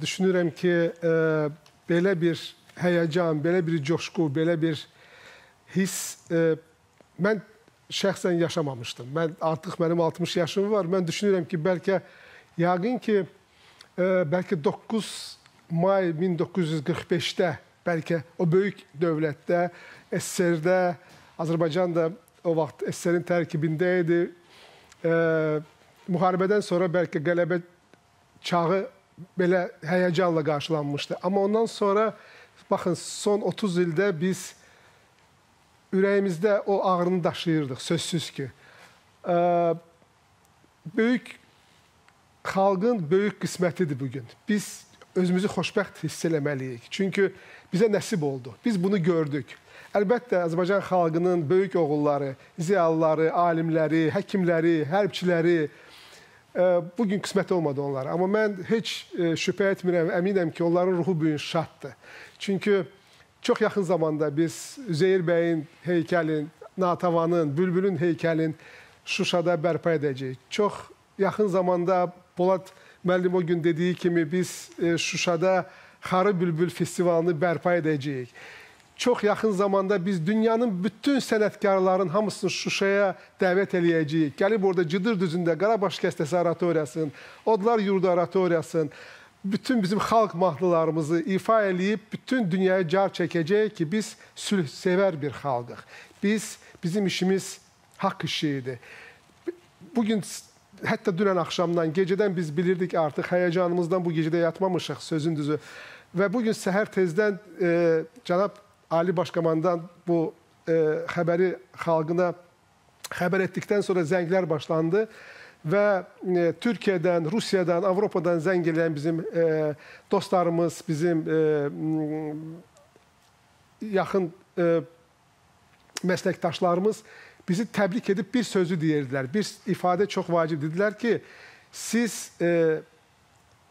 Düşünürəm ki, e, belə bir həyəcan, belə bir coşqu, belə bir hiss e, mən şəxsən yaşamamışdım. Mən artıq mənim 60 yaşım var. Mən düşünürəm ki, bəlkə yəqin ki, e, bəlkə 9 may 1945-də, bəlkə o böyük dövlətdə, SSR-də, Azərbaycan da o vaxt SSR-in tərkibində idi. E, müharibədən sonra bəlkə qələbə çağı belə həyəcanla qarşılanmışdı. Amma ondan sonra baxın son 30 ildə biz ürəyimizdə o ağrını daşıyırdıq sözsüz ki. Böyük xalqın böyük qismətidir bu gün. Biz özümüzü xoşbəxt hiss eləməliyik. Çünki bizə nəsib oldu. Biz bunu gördük. Əlbəttə Azərbaycan xalqının böyük oğulları, ziyalıları, alimləri, həkimləri, hərbçiləri, bu gün qismət olmadı onlara. Amma mən heç şübhə etmirəm, əminəm ki, onların ruhu bu gün şaddır. Çünki çox yaxın zamanda biz Üzeyir bəyin heykəlin, Natavanın, Bülbülün heykəlin Şuşada bərpa edəcəyik. Çox yaxın zamanda Polad müəllim o gün dediyi kimi biz Şuşada Xarı Bülbül festivalını bərpa edəcəyik çox yaxın zamanda biz dünyanın bütün sənətkarların hamısını Şuşaya dəvət eləyəcəyik. Gəlib orada Cıdır düzündə Qarabaş kəstəsi oratoriyasını, Odlar yurdu oratoriyasını, bütün bizim xalq mahnılarımızı ifa eləyib bütün dünyaya car çəkəcək ki, biz sülh sevər bir xalqıq. Biz bizim işimiz haqq işi idi. Bu gün hətta dünən axşamdan, gecədən biz bilirdik artıq həyəcanımızdan bu gecədə yatmamışıq sözün düzü. Və bu gün səhər tezdən e, cənab Ali Başkomandan bu e, xəbəri xalqına xəbər etdikdən sonra zənglər başlandı və e, Türkiyədən, Rusiyadan, Avropadan zəng eləyən bizim e, dostlarımız, bizim e, yaxın e, məsləkdaşlarımız bizi təbrik edib bir sözü deyirdilər. Bir ifadə çox vacib dedilər ki, siz e,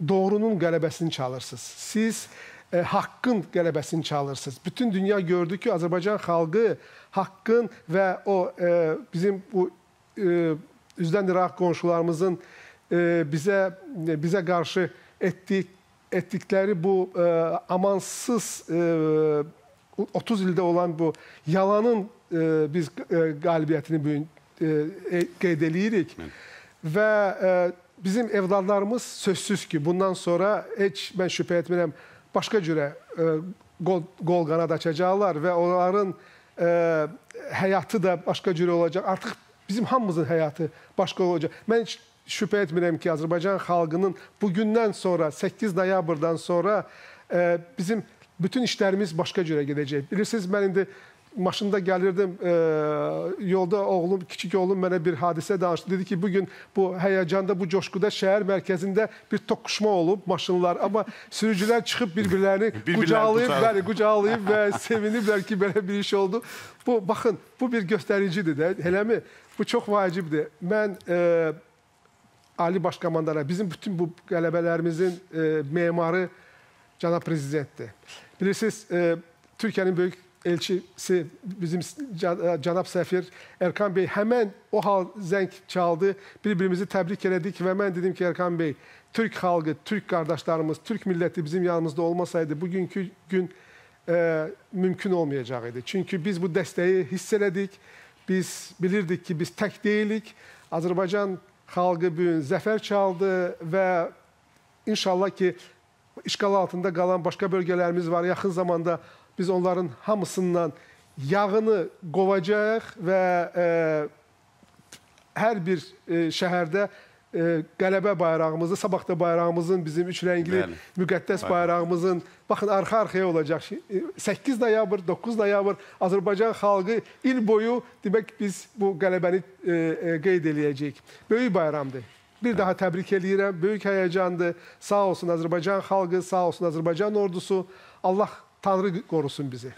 doğrunun qələbəsini çalırsınız. Siz e, haqqın qələbəsini çalırsınız. Bütün dünya gördü ki, Azərbaycan xalqı haqqın və o e, bizim bu e, üzdən iraq qonşularımızın e, bizə bizə qarşı etdik etdikləri bu e, amansız e, 30 ildə olan bu yalanın e, biz e, qalibiyyətini bu gün e, qeyd eləyirik. Mən. Və e, bizim evladlarımız sözsüz ki, bundan sonra heç mən şübhə etmirəm başqa cürə e, qol, qol qanad açacaqlar və onların e, həyatı da başqa cürə olacaq. Artıq bizim hamımızın həyatı başqa olacaq. Mən şübhə etmirəm ki, Azərbaycan xalqının bugündən sonra 8 noyabrdan sonra e, bizim bütün işlərimiz başqa cürə gedəcək. Bilirsiniz, mən indi maşında gəlirdim, e, yolda oğlum, kiçik oğlum mənə bir hadisə danışdı. Dedi ki, bugün bu həyəcanda, bu coşquda şəhər mərkəzində bir toqquşma olub, maşınlar. Amma sürücülər çıxıb bir-birlərini qucaqlayıb, bəli, qucaqlayıb və seviniblər ki, belə bir iş oldu. Bu, baxın, bu bir göstəricidir də, eləmi? Bu çox vacibdir. Mən e, Ali Baş Komandara, bizim bütün bu qələbələrimizin e, memarı cənab prezidentdir. Bilirsiniz, e, Türkiyənin böyük elçisi bizim cənab səfir Erkan bəy həmən o hal zəng çaldı. Bir-birimizi təbrik elədik və mən dedim ki, Erkan bəy, Türk xalqı, Türk qardaşlarımız, Türk milləti bizim yanımızda olmasaydı bugünkü gün e, mümkün olmayacaq idi. Çünki biz bu dəstəyi hiss elədik. Biz bilirdik ki, biz tək deyilik. Azərbaycan xalqı bu gün zəfər çaldı və inşallah ki, işğal altında qalan başqa bölgələrimiz var. Yaxın zamanda biz onların hamısından yağını qovacaq və e, hər bir e, şəhərdə e, qələbə bayrağımızı, sabah da bayrağımızın bizim üç rəngli Bəli. müqəddəs bayrağımızın baxın arxa-arxaya olacaq. 8 e, noyabr, 9 noyabr Azərbaycan xalqı il boyu demək biz bu qələbəni e, e, qeyd eləyəcəyik. Böyük bayramdır. Bir daha təbrik eləyirəm. Böyük həyəcandır. Sağ olsun Azərbaycan xalqı, sağ olsun Azərbaycan ordusu. Allah Tanrı qorusun bizi.